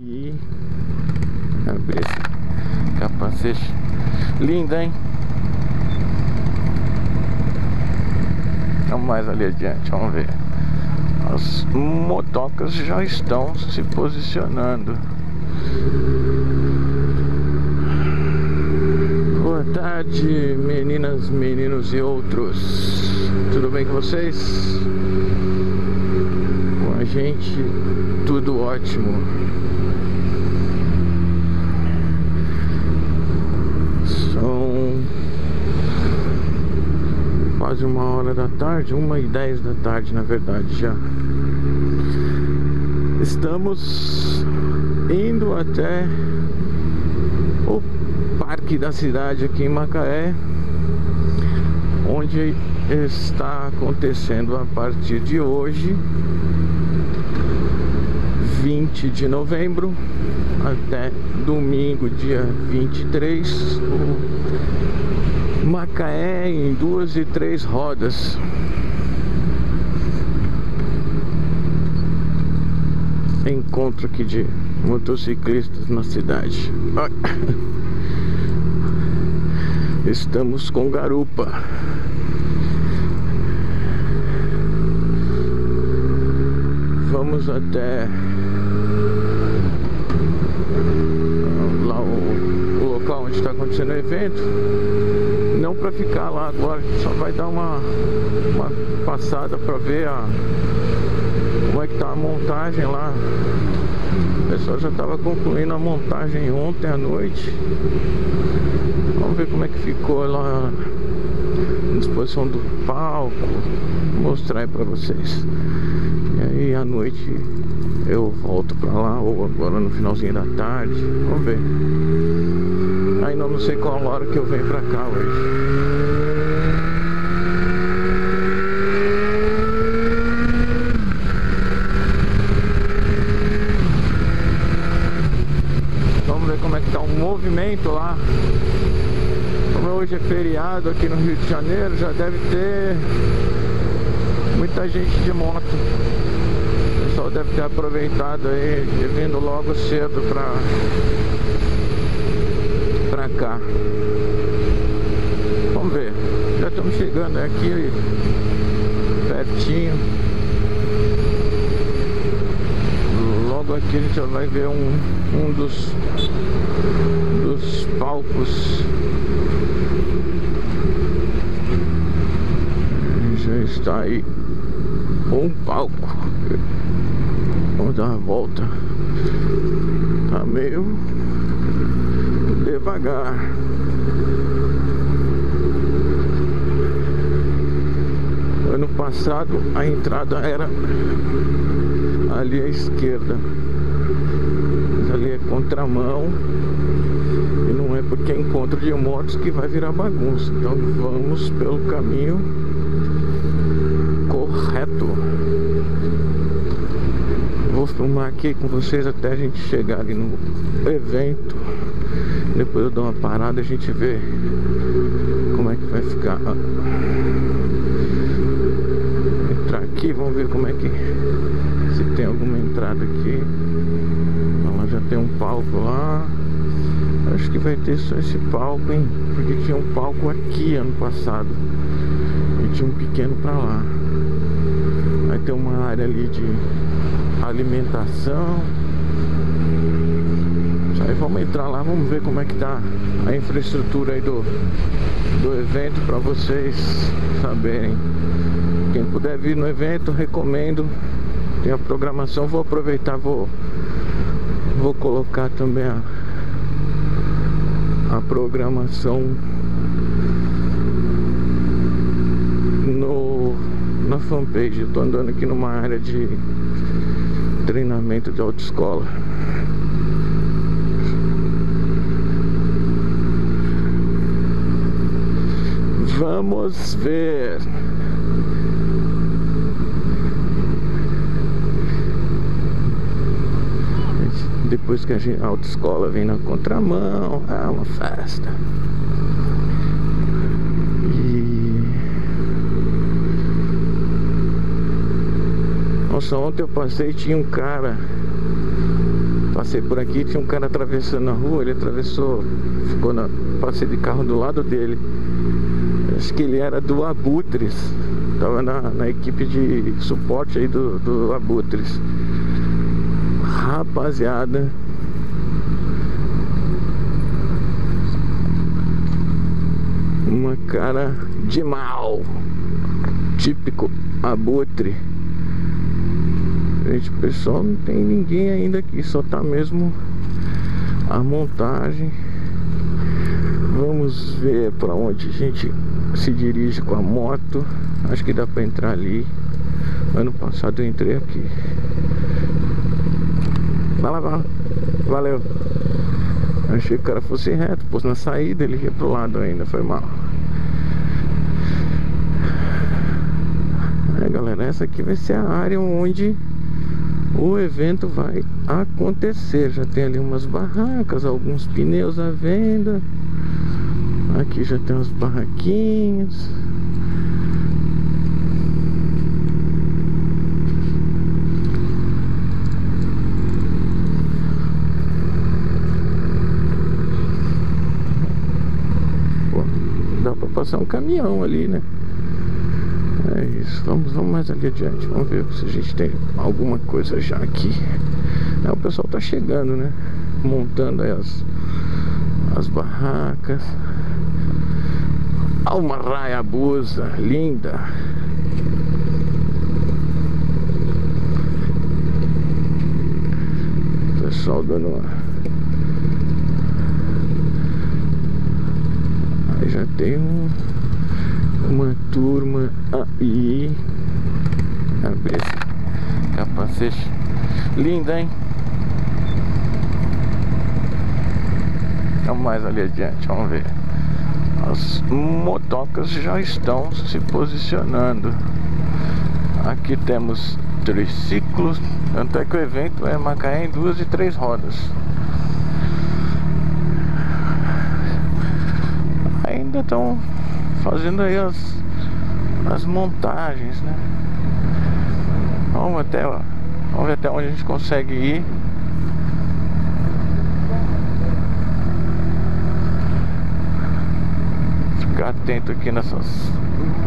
E abrir esse capacete. Linda, hein? Vamos mais ali adiante, vamos ver. As motocas já estão se posicionando. Boa tarde, meninas, meninos e outros. Tudo bem com vocês? Com a gente, tudo ótimo. Hora da tarde, uma e dez da tarde, na verdade, já. Estamos indo até o parque da cidade aqui em Macaé, onde está acontecendo a partir de hoje, 20 de novembro, até domingo, dia 23, o Macaé em duas e três rodas. Encontro aqui de motociclistas na cidade. Estamos com garupa. Vamos até lá o, o local onde está acontecendo o evento. Não para ficar lá agora, só vai dar uma, uma passada para ver a, como é que tá a montagem lá. O pessoal já estava concluindo a montagem ontem à noite. Vamos ver como é que ficou lá a disposição do palco. Vou mostrar aí pra vocês. E aí à noite eu volto pra lá ou agora no finalzinho da tarde. Vamos ver. Ainda não sei qual hora que eu venho pra cá hoje. Vamos ver como é que tá o movimento lá. Como hoje é feriado aqui no Rio de Janeiro, já deve ter muita gente de moto. O pessoal deve ter aproveitado aí, vindo logo cedo pra, cá. Vamos ver. Já estamos chegando aqui pertinho. Logo aqui a gente já vai ver um, um dos, dos palcos. Já está aí um palco. Vamos dar uma volta. Tá meio devagar. Ano passado a entrada era ali à esquerda. Mas ali é contramão. E não é porque é encontro de motos que vai virar bagunça. Então vamos pelo caminho correto. Vou filmar aqui com vocês até a gente chegar ali no evento. Depois eu dou uma parada e a gente vê como é que vai ficar. Entrar aqui, vamos ver como é que se tem alguma entrada aqui. Lá já tem um palco lá. Acho que vai ter só esse palco, hein? Porque tinha um palco aqui ano passado. E tinha um pequeno pra lá. Vai ter uma área ali de alimentação. Vamos entrar lá, vamos ver como é que tá a infraestrutura aí do, do evento para vocês saberem. Quem puder vir no evento, recomendo. Tem a programação, vou aproveitar, vou, vou colocar também a, a programação no, na fanpage. Eu tô andando aqui numa área de treinamento de autoescola. Vamos ver. Depois que a, gente, a autoescola vem na contramão, é uma festa. E... Nossa, ontem eu passei tinha um cara passei por aqui, tinha um cara atravessando a rua, ele atravessou, ficou na. Passei de carro do lado dele. Acho que ele era do Abutres. Tava na, na equipe de suporte aí do, do Abutres. Rapaziada. Uma cara de mal. Típico abutre. Gente, pessoal, não tem ninguém ainda aqui, só tá mesmo a montagem. Vamos ver para onde a gente se dirige com a moto. Acho que dá para entrar ali. Ano passado eu entrei aqui. Vai lá, vai lá. Valeu. Achei que o cara fosse reto, pôs na saída, ele ia pro lado ainda, foi mal. É galera, essa aqui vai ser a área onde o evento vai acontecer. Já tem ali umas barracas, alguns pneus à venda. Aqui já tem umas barraquinhas. Pô, dá pra passar um caminhão ali, né? É isso, vamos, vamos mais ali adiante Vamos ver se a gente tem alguma coisa já aqui é, O pessoal tá chegando, né Montando as, as barracas. Uma raia busa, linda. Pessoal dando uma Aí já tem um uma turma aí. Esse capacete. Linda hein mais ali adiante vamos ver as motocas já estão se posicionando aqui temos triciclos tanto é que o evento é Macaé em duas e três rodas ainda estão fazendo aí as, as montagens, né? Vamos até, vamos ver até onde a gente consegue ir. Ficar atento aqui nessas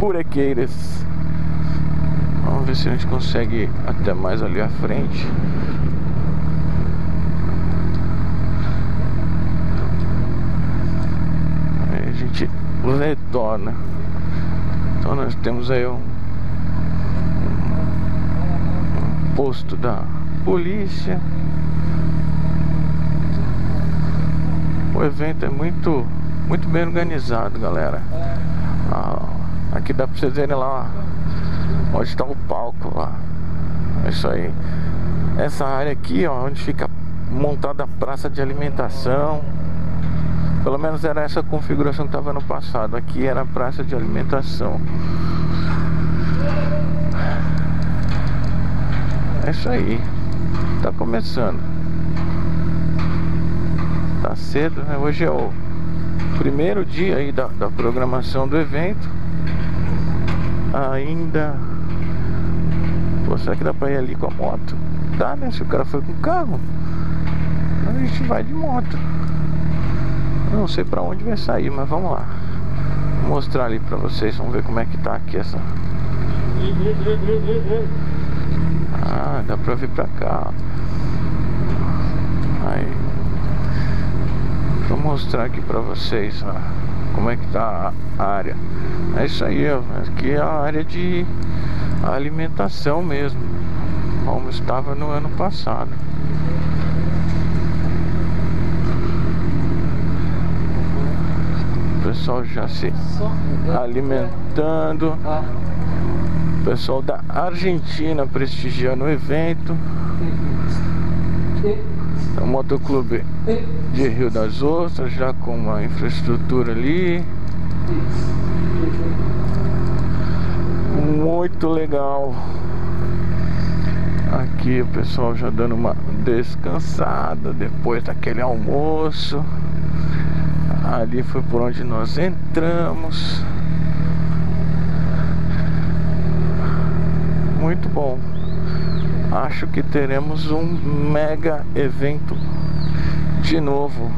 buraqueiras. Vamos ver se a gente consegue ir até mais ali à frente. Aí a gente retorna. Então nós temos aí um, um posto da polícia. O evento é muito, muito bem organizado, galera. Ah, aqui dá pra vocês verem lá onde está o palco lá. É isso aí. Essa área aqui, ó, onde fica montada a praça de alimentação. Pelo menos era essa configuração que estava no passado. Aqui era a praça de alimentação. É isso aí. Tá começando. Tá cedo, né? Hoje é o primeiro dia aí da, da programação do evento. Ainda. Pô, será que dá pra ir ali com a moto? Dá, né? Se o cara foi com o carro, a gente vai de moto. Não sei pra onde vai sair, mas vamos lá Vou mostrar ali pra vocês, vamos ver como é que tá aqui essa Ah, dá pra vir pra cá Aí Vou mostrar aqui pra vocês ó, Como é que tá a área É isso aí, ó Aqui é a área de alimentação mesmo Como estava no ano passado pessoal já se alimentando. Pessoal da Argentina prestigiando o evento. O motoclube de Rio das Ostras já com uma infraestrutura ali. Muito legal. Aqui o pessoal já dando uma descansada depois daquele almoço. Ali foi por onde nós entramos. Muito bom. acho que teremos um mega evento de novo.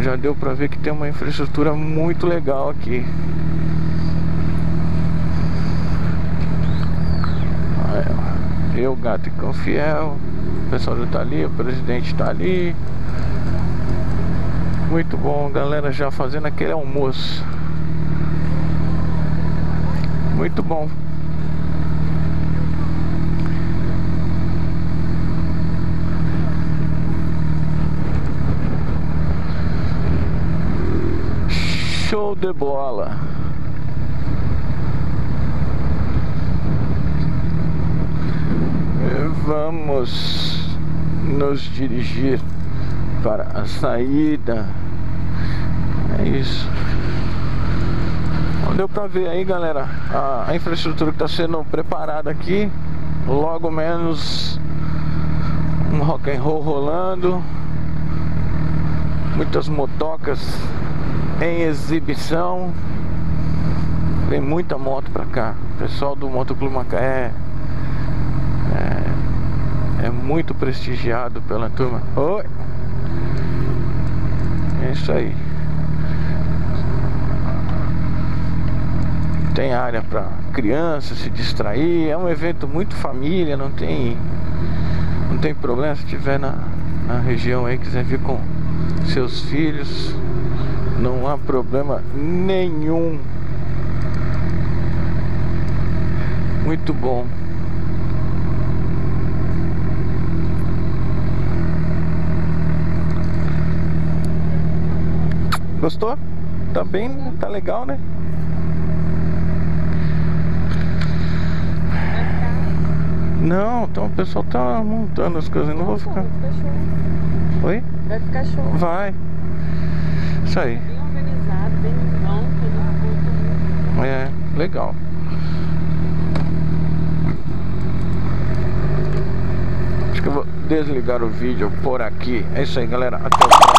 Já deu para ver que tem uma infraestrutura muito legal aqui. Eu, gato e cão fiel. O pessoal já tá ali, o presidente tá ali. Muito bom, galera já fazendo aquele almoço. Muito bom. Show de bola. Vamos nos dirigir para a saída. É isso. Deu pra ver aí, galera, a, a infraestrutura que está sendo preparada aqui. Logo menos um rock and roll rolando. Muitas motocas em exibição. Vem muita moto pra cá. O pessoal do Motoclube Macaé é, é muito prestigiado pela turma. Oi! É isso aí. Tem área para criança se distrair. É um evento muito família, não tem não tem problema se tiver na, na região aí quiser vir com seus filhos não há problema nenhum. Muito bom. Gostou? Tá bem, tá legal, né? Não, então o pessoal tá montando as coisas, não vou ficar. Oi? Vai ficar show. Vai. Isso aí. Bem organizado, bem amplo. É, legal. Acho que eu vou desligar o vídeo por aqui. É isso aí, galera. Até o